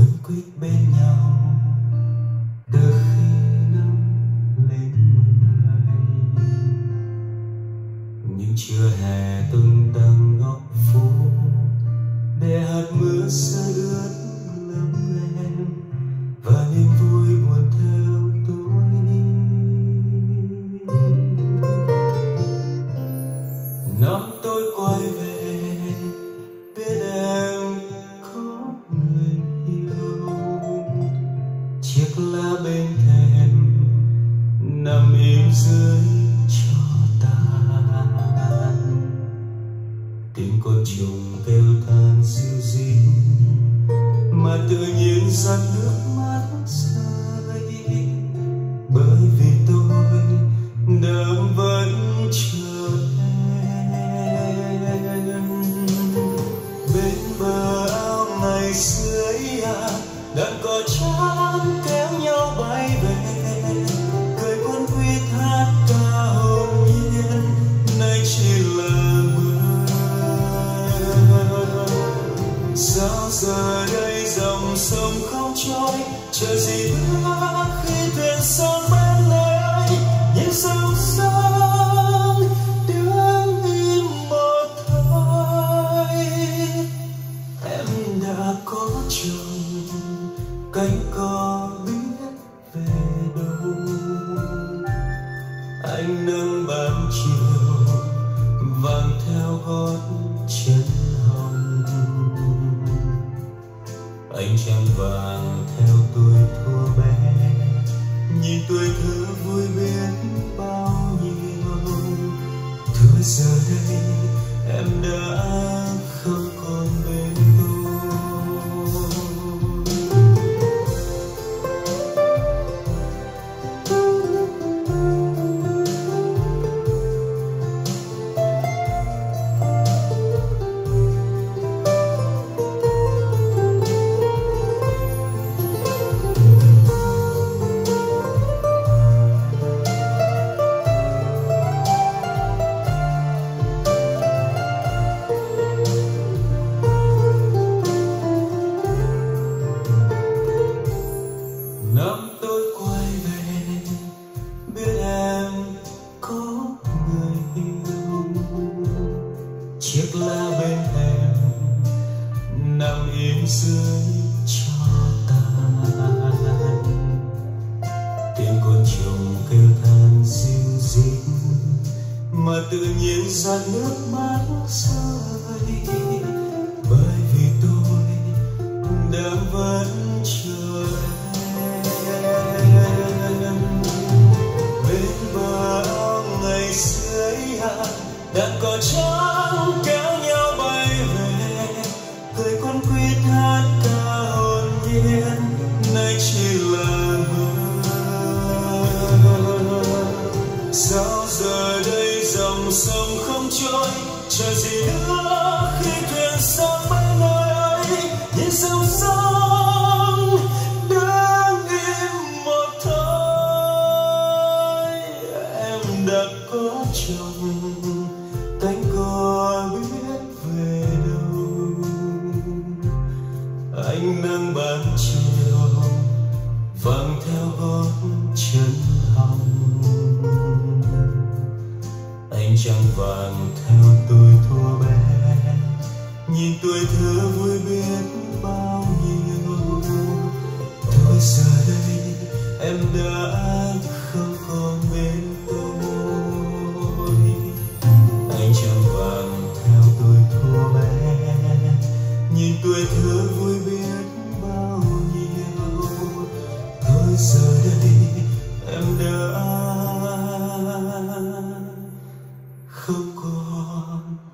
quấn quýt bên nhau. Từ khi năm lên mười những chưa hè từng tầng góc phố. Để hạt mưa rơi ướt lấm lem côn trùng kêu than dịu dịu mà tự nhiên ra nước mắt rơi bởi vì tôi đã vẫn chờ em bên bờ ao ngày xưa ấy à đàn cò trắng giờ đây dòng sông không trôi chờ gì nữa khi thuyền sang bên nơi ấy nhìn sông sông đứng im một thôi em đã có chồng, cánh cò anh trăng vàng theo tôi thua bé. Nhìn tuổi thơ vui biết bao nhiêu. Thưa giờ đây em đã dưới cho tàn tiếng con trùng kêu than dịu dịu mà tự nhiên giọt nước mắt rơi. Dòng sông không trôi chờ gì nữa khi thuyền sang bên nơi ấy, nhìn sông sông đứng im một thôi. Em đã có chồng, cánh cò biết về đâu. Anh nâng ngai vàng theo tôi thua bé. Nhìn tuổi thơ vui biết bao nhiêu. Thôi giờ đây, em đã không còn bên tôi. Anh trăng vàng theo tôi thua bé. Nhìn tuổi thơ vui biết bao nhiêu. Thôi giờ đây, em đã 过